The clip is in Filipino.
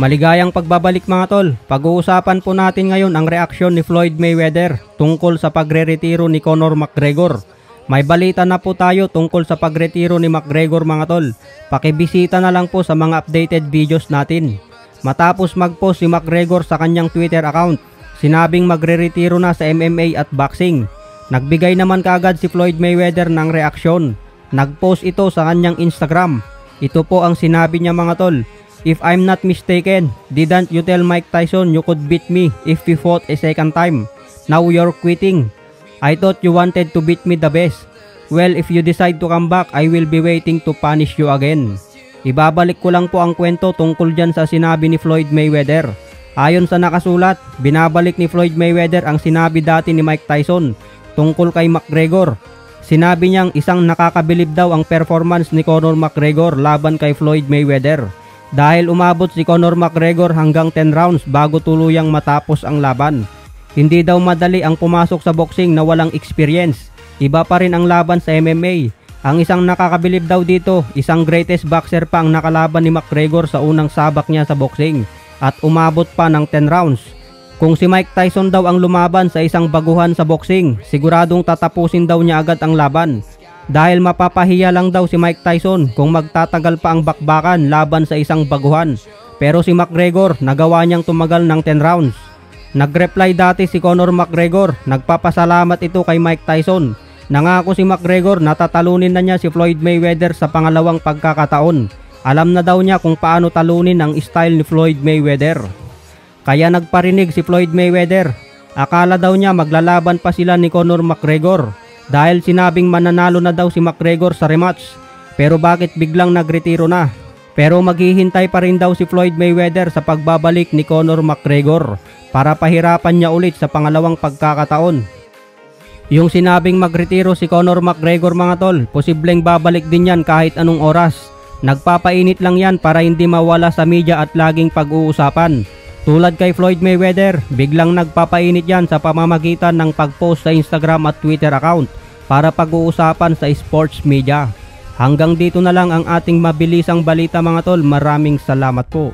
Maligayang pagbabalik mga tol. Pag-uusapan po natin ngayon ang reaksyon ni Floyd Mayweather tungkol sa pagre-retiro ni Conor McGregor. May balita na po tayo tungkol sa pagretiro ni McGregor mga tol. Pakibisita na lang po sa mga updated videos natin. Matapos mag-post si McGregor sa kanyang Twitter account, sinabing magre-retiro na sa MMA at boxing. Nagbigay naman kaagad si Floyd Mayweather ng reaksyon. Nag-post ito sa kanyang Instagram. Ito po ang sinabi niya mga tol. If I'm not mistaken, didn't you tell Mike Tyson you could beat me if we fought a second time? Now you're quitting. I thought you wanted to beat me the best. Well, if you decide to come back, I will be waiting to punish you again. Ibabalik ko lang po ang kwento tungkol dyan sa sinabi ni Floyd Mayweather. Ayon sa nakasulat, binabalik ni Floyd Mayweather ang sinabi dati ni Mike Tyson tungkol kay McGregor. Sinabi niyang isang nakakabilib daw ang performance ni Conor McGregor laban kay Floyd Mayweather dahil umabot si Conor McGregor hanggang 10 rounds bago tuluyang matapos ang laban. Hindi daw madali ang pumasok sa boxing na walang experience. Iba pa rin ang laban sa MMA. Ang isang nakakabilib daw dito, isang greatest boxer pa ang nakalaban ni McGregor sa unang sabak niya sa boxing at umabot pa ng 10 rounds. Kung si Mike Tyson daw ang lumaban sa isang baguhan sa boxing, siguradong tatapusin daw niya agad ang laban dahil mapapahiya lang daw si Mike Tyson kung magtatagal pa ang bakbakan laban sa isang baguhan. Pero si McGregor nagawa niyang tumagal ng 10 rounds. Nagreply dati si Conor McGregor, nagpapasalamat ito kay Mike Tyson. Nangako si McGregor na tatalunin na niya si Floyd Mayweather sa pangalawang pagkakataon. Alam na daw niya kung paano talunin ang style ni Floyd Mayweather. Kaya nagparinig si Floyd Mayweather. Akala daw niya maglalaban pa sila ni Conor McGregor dahil sinabing mananalo na daw si McGregor sa rematch. Pero bakit biglang nagretiro na? Pero maghihintay pa rin daw si Floyd Mayweather sa pagbabalik ni Conor McGregor para pahirapan niya ulit sa pangalawang pagkakataon. Yung sinabing magretiro si Conor McGregor mga tol, posibleng babalik din yan kahit anong oras. Nagpapainit lang yan para hindi mawala sa media at laging pag-uusapan. Tulad kay Floyd Mayweather, biglang nagpapainit yan sa pamamagitan ng pag-post sa Instagram at Twitter account para pag-uusapan sa sports media. Hanggang dito na lang ang ating mabilisang balita mga tol. Maraming salamat po.